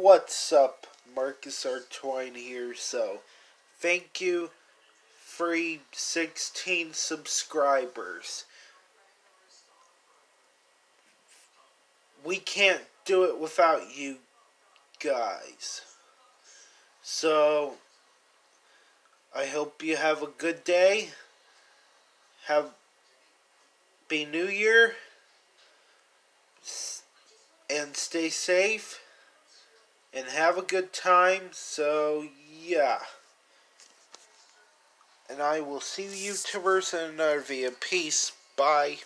What's up? Marcus Ortwine here. So, thank you, free 16 subscribers. We can't do it without you guys. So, I hope you have a good day. Have be New Year and stay safe and have a good time. So, yeah. And I will see you YouTubers in another video. Peace. Bye.